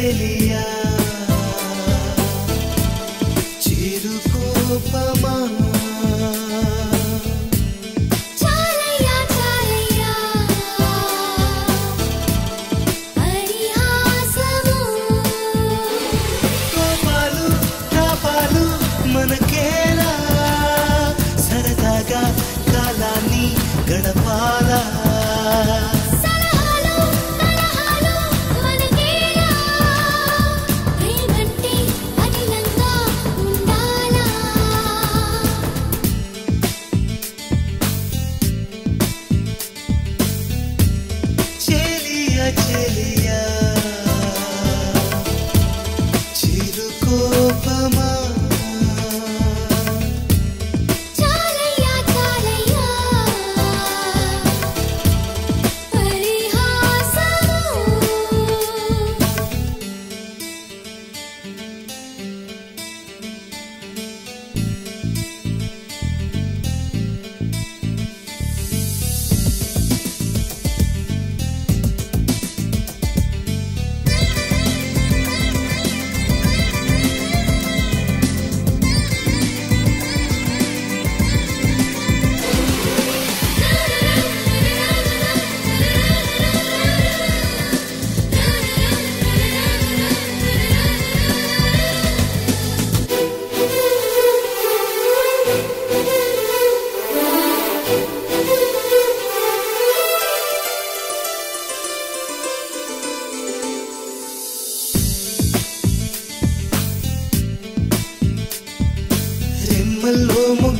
తెలియా? చిరుకోపమా మనకేలా? సరదాగా కాలాన్ని గడప noite lo mong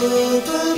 the